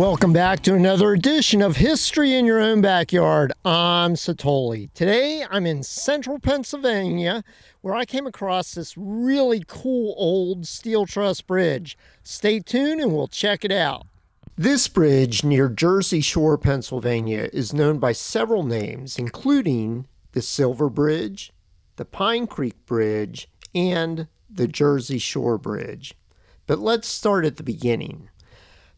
Welcome back to another edition of History in Your Own Backyard. I'm Satoli. Today I'm in central Pennsylvania where I came across this really cool old steel truss bridge. Stay tuned and we'll check it out. This bridge near Jersey Shore, Pennsylvania is known by several names, including the Silver Bridge, the Pine Creek Bridge, and the Jersey Shore Bridge. But let's start at the beginning.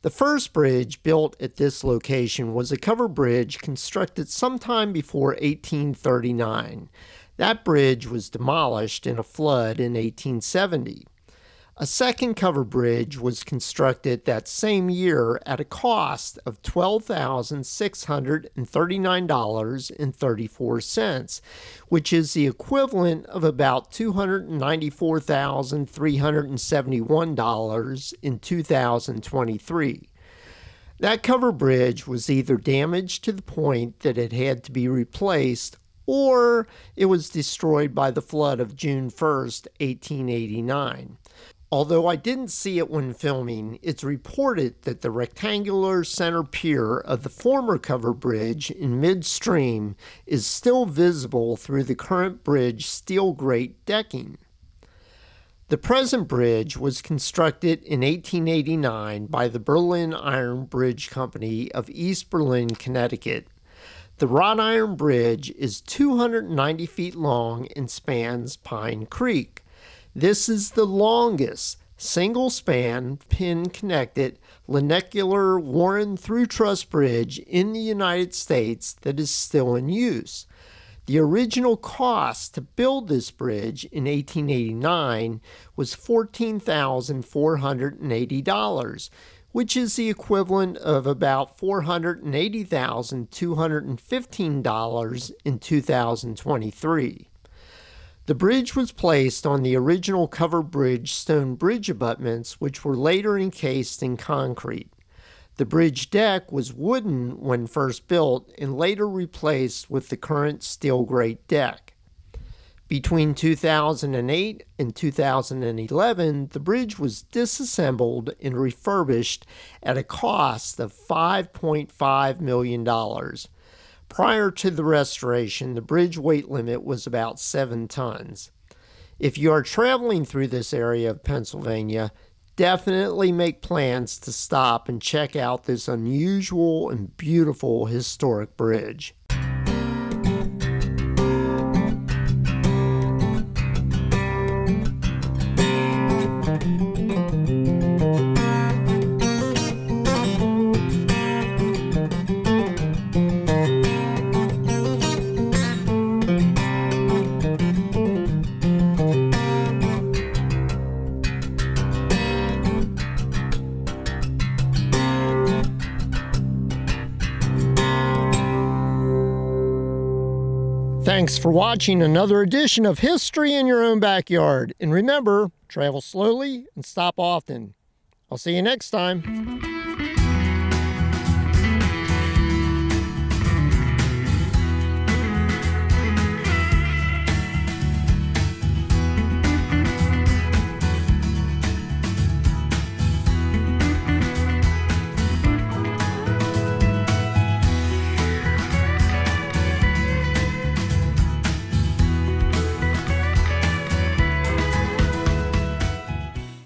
The first bridge built at this location was a cover bridge constructed sometime before 1839. That bridge was demolished in a flood in 1870. A second cover bridge was constructed that same year at a cost of $12,639.34, which is the equivalent of about $294,371 in 2023. That cover bridge was either damaged to the point that it had to be replaced or it was destroyed by the flood of June 1st, 1889. Although I didn't see it when filming, it's reported that the rectangular center pier of the former cover bridge in midstream is still visible through the current bridge steel grate decking. The present bridge was constructed in 1889 by the Berlin Iron Bridge Company of East Berlin, Connecticut. The wrought iron bridge is 290 feet long and spans Pine Creek. This is the longest single span pin connected lenticular Warren through truss bridge in the United States that is still in use. The original cost to build this bridge in 1889 was $14,480, which is the equivalent of about $480,215 in 2023. The bridge was placed on the original cover bridge stone bridge abutments, which were later encased in concrete. The bridge deck was wooden when first built and later replaced with the current steel grate deck. Between 2008 and 2011, the bridge was disassembled and refurbished at a cost of $5.5 million. Prior to the restoration, the bridge weight limit was about 7 tons. If you are traveling through this area of Pennsylvania, definitely make plans to stop and check out this unusual and beautiful historic bridge. Thanks for watching another edition of History in Your Own Backyard. And remember, travel slowly and stop often. I'll see you next time.